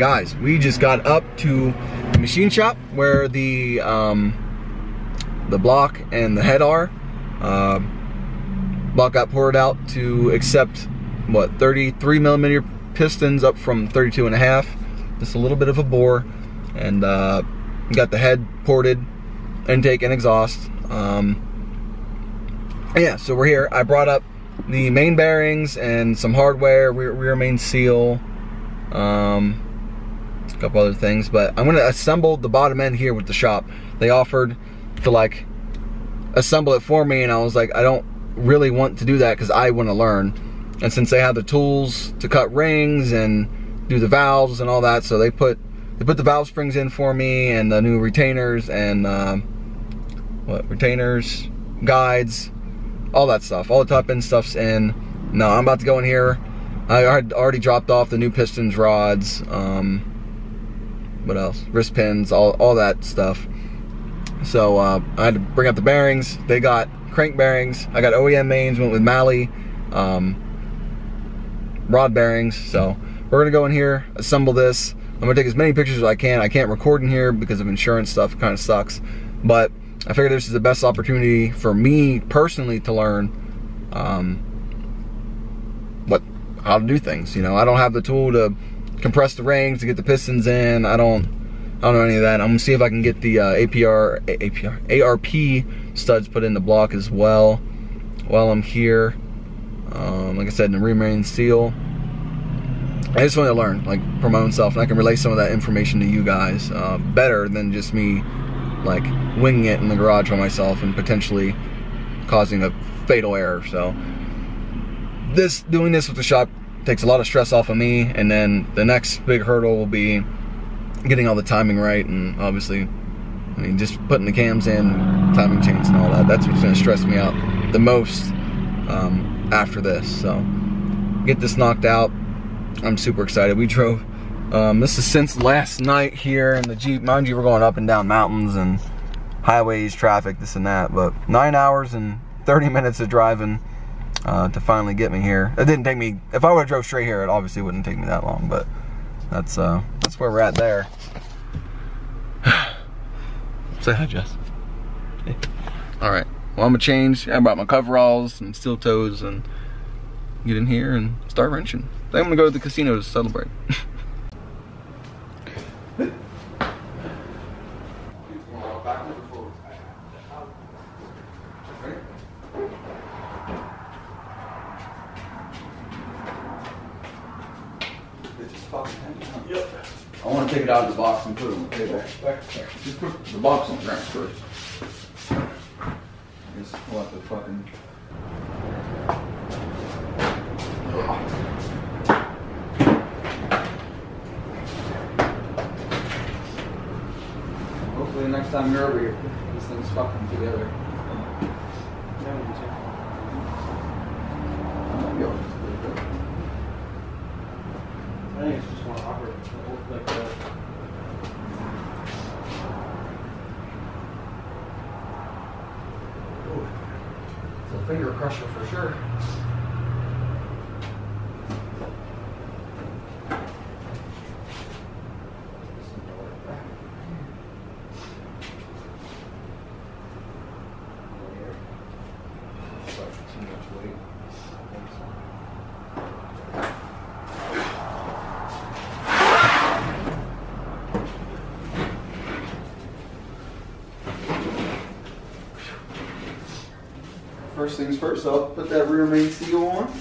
guys, we just got up to the machine shop where the um, the block and the head are. Uh, block got poured out to accept what 33 millimeter pistons up from 32 and a half. Just a little bit of a bore, and uh, got the head ported, intake and exhaust. Um, yeah, so we're here. I brought up the main bearings and some hardware, rear, rear main seal, um, a couple other things. But I'm gonna assemble the bottom end here with the shop. They offered to like assemble it for me, and I was like, I don't really want to do that because I want to learn. And since they have the tools to cut rings and do the valves and all that, so they put they put the valve springs in for me and the new retainers and um, what retainers, guides, all that stuff. All the top end stuff's in. Now I'm about to go in here. I had already dropped off the new pistons, rods, um, what else? Wrist pins, all, all that stuff. So uh, I had to bring up the bearings. They got crank bearings. I got OEM mains, went with Mahle, um, rod bearings. So we're gonna go in here, assemble this. I'm gonna take as many pictures as I can. I can't record in here because of insurance stuff, kind of sucks. But I figured this is the best opportunity for me personally to learn um, what how to do things. You know, I don't have the tool to compress the rings to get the pistons in. I don't I don't know any of that. I'm gonna see if I can get the uh, APR APR ARP studs put in the block as well while I'm here. Um, like I said, in the rear main seal. I just want to learn, like, for my own self, and I can relay some of that information to you guys uh, better than just me like winging it in the garage by myself and potentially causing a fatal error. So this doing this with the shop takes a lot of stress off of me and then the next big hurdle will be getting all the timing right and obviously I mean just putting the cams in, timing chains and all that. That's what's gonna stress me out the most um, after this. So get this knocked out. I'm super excited. We drove um, this is since last night here in the Jeep. Mind you, we're going up and down mountains and highways, traffic, this and that. But nine hours and 30 minutes of driving uh, to finally get me here. It didn't take me, if I would have drove straight here, it obviously wouldn't take me that long. But that's uh, that's where we're at there. Say hi, Jess. Hey. All right. Well, I'm gonna change. I brought my coveralls and steel toes and get in here and start wrenching. Then I'm gonna go to the casino to celebrate. Yep. I want to take it out of the box and put it on the table. Just put the box on the ground first. Guess pull out the fucking. Hopefully next time you're over here, this thing's fucking together. I might be able to just do it. I think it's just one operator, like uh, that. It's a finger crusher for sure. First things first, I'll put that rear main seal on.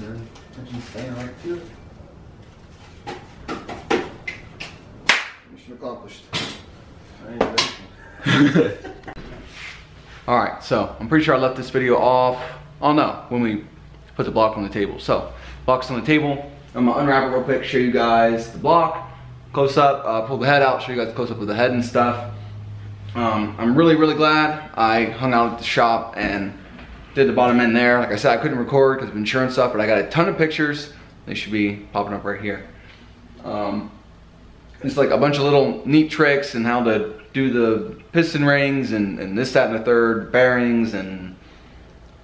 Then attention staying right to it. Mission accomplished. Alright, so I'm pretty sure I left this video off. Oh no, when we put the block on the table. So, block's on the table. I'm gonna unwrap it real quick, show you guys the block, close up, uh, pull the head out, show you guys close up of the head and stuff. Um, I'm really, really glad I hung out at the shop and did the bottom end there. Like I said, I couldn't record because of insurance stuff, but I got a ton of pictures. They should be popping up right here. Um, it's like a bunch of little neat tricks and how to do the piston rings and, and this, that, and the third, bearings and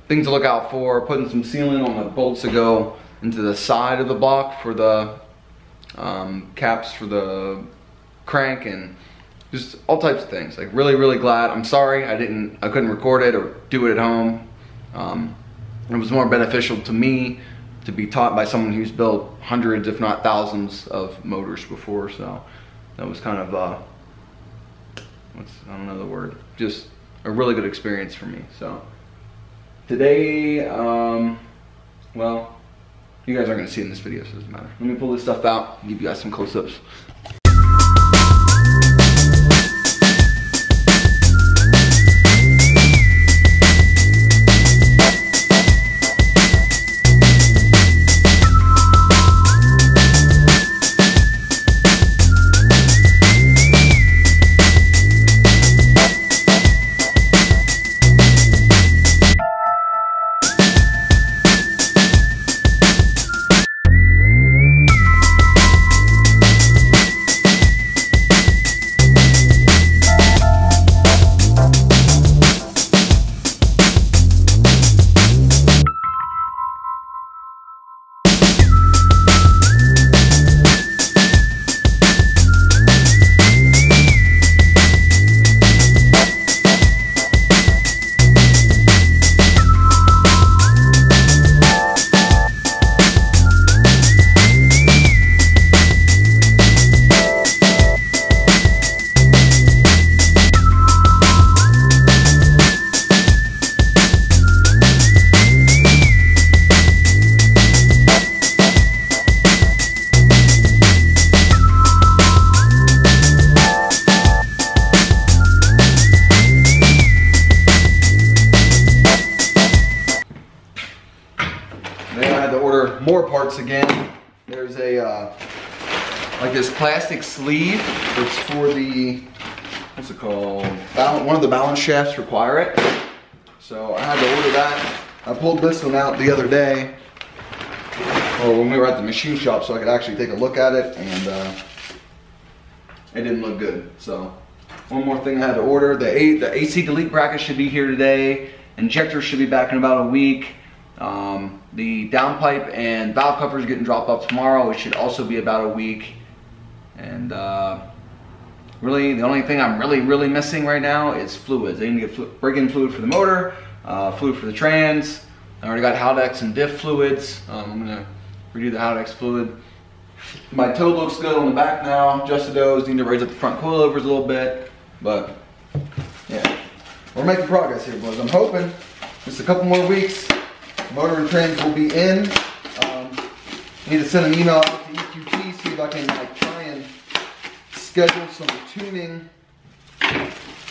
things to look out for. Putting some sealant on the bolts to go into the side of the block for the um, caps for the crank, and just all types of things. Like really, really glad. I'm sorry I didn't, I couldn't record it or do it at home. Um, it was more beneficial to me to be taught by someone who's built hundreds, if not thousands, of motors before. So that was kind of, uh, what's I don't know the word, just a really good experience for me. So today, um, well, you guys aren't gonna see it in this video, so it doesn't matter. Let me pull this stuff out give you guys some close-ups. Again. There's a, uh, like this plastic sleeve. It's for the, what's it called? One of the balance shafts require it. So I had to order that. I pulled this one out the other day, or when we were at the machine shop so I could actually take a look at it and uh, it didn't look good. So one more thing I had to order. The, A, the AC delete bracket should be here today. Injector should be back in about a week. Um, the downpipe and valve covers getting dropped off tomorrow. It should also be about a week. And uh, really, the only thing I'm really, really missing right now is fluids. I need to get flu break-in fluid for the motor, uh, fluid for the trans. I already got Haldex and diff fluids. Um, I'm gonna redo the Haldex fluid. My toe looks good on the back now. Adjusted those. Need to raise up the front coilovers a little bit, but yeah, we're making progress here, boys. I'm hoping just a couple more weeks motor and trans will be in. Um, need to send an email out to EQT, see if I can like try and schedule some tuning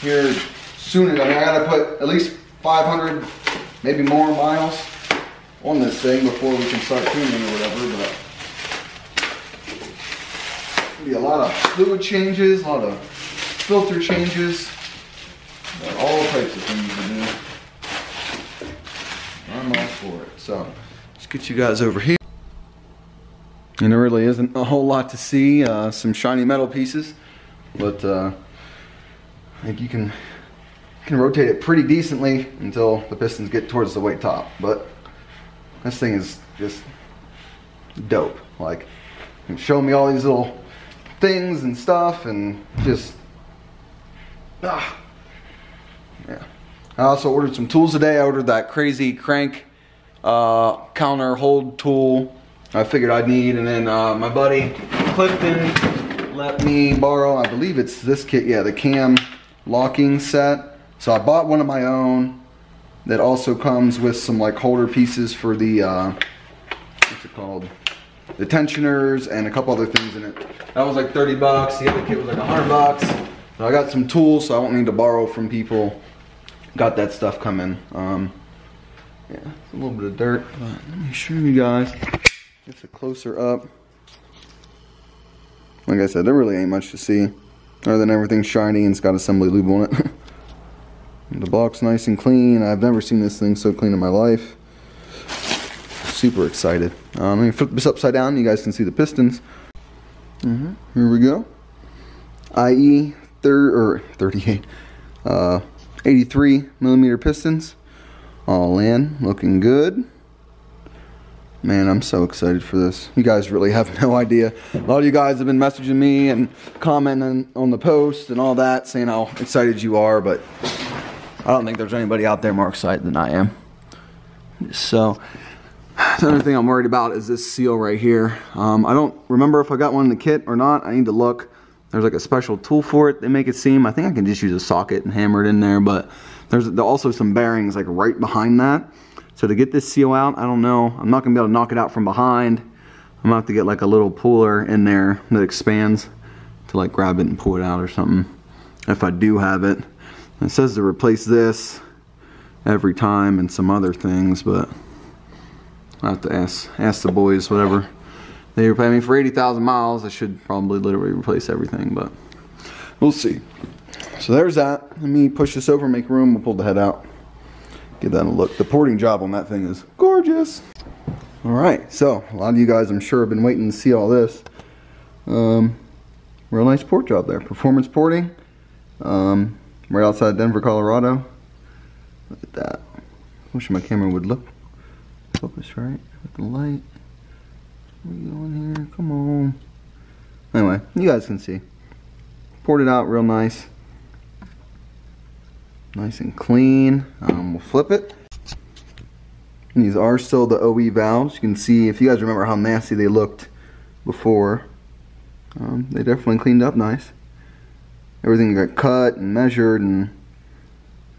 here soon. I mean, I gotta put at least 500, maybe more miles on this thing before we can start tuning or whatever. But be a lot of fluid changes, a lot of filter changes, all types of things to do. I'm all for it. So let's get you guys over here. And there really isn't a whole lot to see. Uh, some shiny metal pieces, but uh, I think you can you can rotate it pretty decently until the pistons get towards the weight top. But this thing is just dope. Like, show me all these little things and stuff, and just ah, yeah. I also ordered some tools today. I ordered that crazy crank uh, counter hold tool I figured I'd need. And then uh, my buddy Clifton let me borrow, I believe it's this kit, yeah, the cam locking set. So I bought one of my own that also comes with some like holder pieces for the, uh, what's it called? The tensioners and a couple other things in it. That was like 30 bucks. The other kit was like 100 bucks. So I got some tools so I won't need to borrow from people got that stuff coming. Um, yeah, it's a little bit of dirt, but let me show you guys. It's a closer up. Like I said, there really ain't much to see, other than everything's shiny and it's got assembly lube on it. the block's nice and clean. I've never seen this thing so clean in my life. Super excited. Um, let me flip this upside down. You guys can see the pistons. Mm -hmm. Here we go. IE third or 38. Uh, 83 millimeter pistons all in looking good Man, I'm so excited for this. You guys really have no idea. A lot of you guys have been messaging me and commenting on the post and all that, saying how excited you are, but I don't think there's anybody out there more excited than I am. So, the other thing I'm worried about is this seal right here. Um, I don't remember if I got one in the kit or not. I need to look. There's like a special tool for it. They make it seem. I think I can just use a socket and hammer it in there, but there's also some bearings like right behind that. So to get this seal out, I don't know. I'm not gonna be able to knock it out from behind. I'm gonna have to get like a little puller in there that expands to like grab it and pull it out or something. If I do have it. It says to replace this every time and some other things, but I have to ask ask the boys whatever they repay me for 80,000 miles. I should probably literally replace everything, but we'll see. So there's that. Let me push this over, make room. We'll pull the head out. Give that a look. The porting job on that thing is gorgeous. All right, so a lot of you guys, I'm sure, have been waiting to see all this. Um, real nice port job there. Performance porting, um, right outside Denver, Colorado. Look at that. Wish my camera would look focus right with the light. Where we going here? Come on. Anyway, you guys can see. Poured it out real nice. Nice and clean. Um, we'll flip it. And these are still the OE valves. You can see, if you guys remember how nasty they looked before, um, they definitely cleaned up nice. Everything got cut and measured and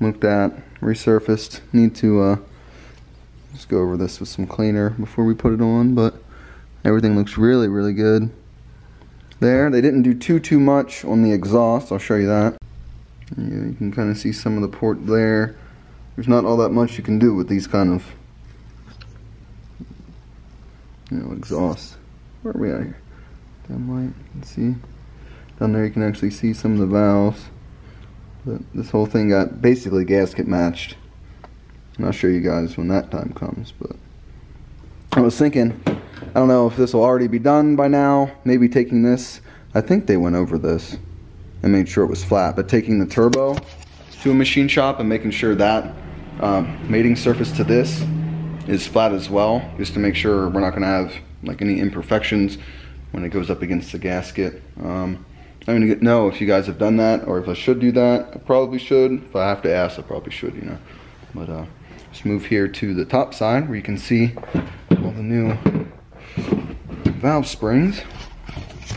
looked at, resurfaced. Need to uh, just go over this with some cleaner before we put it on, but everything looks really, really good. There, they didn't do too, too much on the exhaust. I'll show you that. Yeah, you can kind of see some of the port there. There's not all that much you can do with these kind of, you know, exhaust. Where are we at here? Dim light, you can see. Down there you can actually see some of the valves. But this whole thing got basically gasket matched. And I'll show you guys when that time comes. But I was thinking, I don't know if this will already be done by now. Maybe taking this, I think they went over this and made sure it was flat. But taking the turbo to a machine shop and making sure that um, mating surface to this is flat as well, just to make sure we're not gonna have like any imperfections when it goes up against the gasket. Um, I'm gonna know if you guys have done that or if I should do that. I probably should. If I have to ask, I probably should, you know. But uh, let's move here to the top side where you can see all the new valve springs.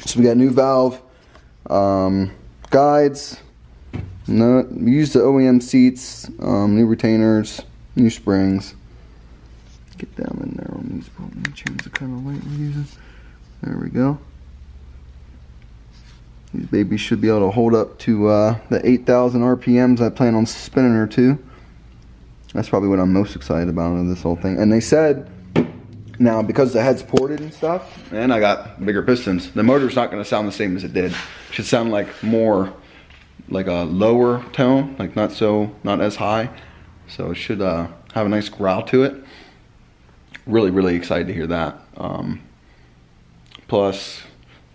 So we got new valve um, guides. No, we used the OEM seats, um, new retainers, new springs. Get down in there on these. Me change the kind of light we're using. There we go. These babies should be able to hold up to uh, the 8,000 RPMs I plan on spinning her to. That's probably what I'm most excited about in this whole thing. And they said, now because the head's ported and stuff, and I got bigger pistons, the motor's not going to sound the same as it did. It should sound like more, like a lower tone, like not so, not as high. So it should uh, have a nice growl to it. Really, really excited to hear that. Um, plus,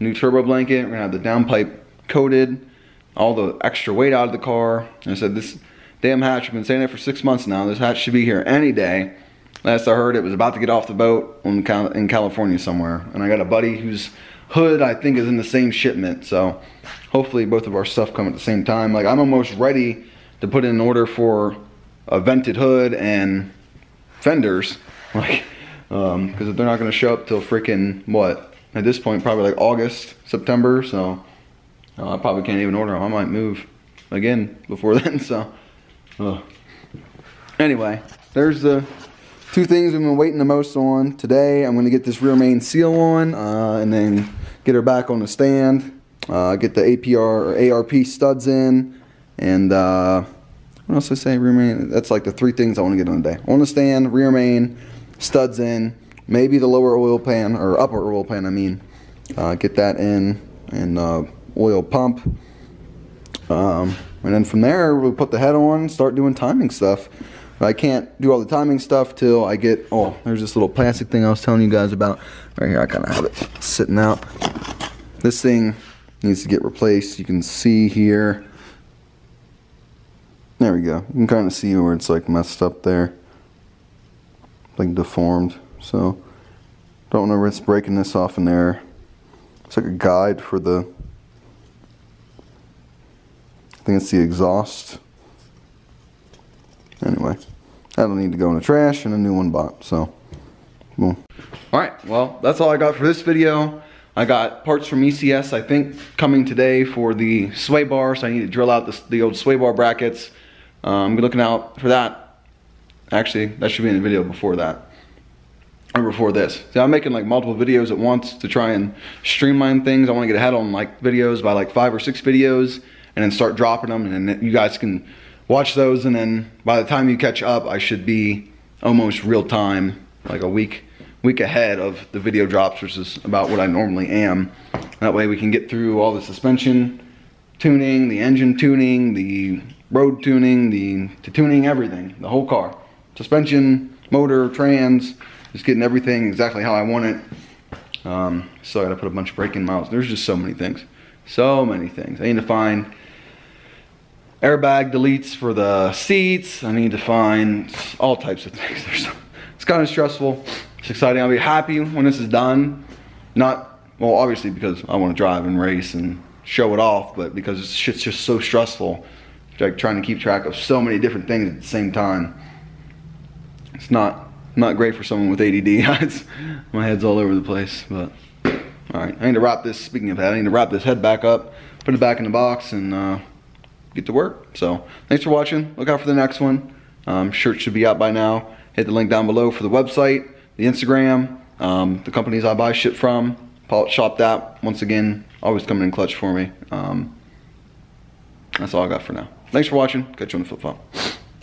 new turbo blanket. We're gonna have the downpipe coated, all the extra weight out of the car. And I said, this damn hatch, I've been saying it for six months now. This hatch should be here any day. Last I heard, it was about to get off the boat in California somewhere. And I got a buddy whose hood, I think, is in the same shipment. So hopefully both of our stuff come at the same time. Like, I'm almost ready to put in an order for a vented hood and fenders. Like, um, because if they're not going to show up till freaking, what, at this point, probably like August, September. So uh, I probably can't even order them. I might move again before then. So uh. anyway, there's the two things we've been waiting the most on. Today, I'm going to get this rear main seal on uh, and then get her back on the stand. Uh, get the APR or ARP studs in. And uh, what else I say? Rear main. That's like the three things I want to get on the day. On the stand, rear main, studs in, maybe the lower oil pan or upper oil pan. I mean, uh, get that in and uh, oil pump. Um, and then from there, we'll put the head on, start doing timing stuff. I can't do all the timing stuff till I get, oh, there's this little plastic thing I was telling you guys about. Right here, I kind of have it sitting out. This thing needs to get replaced. You can see here. There we go. You can kind of see where it's like messed up there. Like deformed. So Don't remember it's breaking this off in there. It's like a guide for the, I think it's the exhaust. Anyway, that'll need to go in the trash and a new one bought, so, boom. All right, well, that's all I got for this video. I got parts from ECS, I think, coming today for the sway bar, so I need to drill out the, the old sway bar brackets. Um, be looking out for that. Actually, that should be in the video before that. Or before this. See, I'm making like multiple videos at once to try and streamline things. I want to get ahead on like videos by like five or six videos and then start dropping them and then you guys can watch those and then by the time you catch up, I should be almost real time, like a week week ahead of the video drops, which is about what I normally am. That way we can get through all the suspension tuning, the engine tuning, the road tuning, the, the tuning everything, the whole car. Suspension, motor, trans, just getting everything exactly how I want it. Um, so I gotta put a bunch of braking miles. There's just so many things. So many things. I need to find airbag deletes for the seats. I need to find all types of things. It's kind of stressful. It's exciting. I'll be happy when this is done. Not, well, obviously because I want to drive and race and show it off, but because it's shit's just so stressful. Like trying to keep track of so many different things at the same time. It's not not great for someone with ADD. my head's all over the place, but all right. I need to wrap this, speaking of that, I need to wrap this head back up, put it back in the box and uh, get to work. So thanks for watching. Look out for the next one. Um, shirt should be out by now. Hit the link down below for the website the Instagram, um, the companies I buy shit from, ShopDAP. Once again, always coming in clutch for me. Um, that's all I got for now. Thanks for watching. Catch you on the flip phone.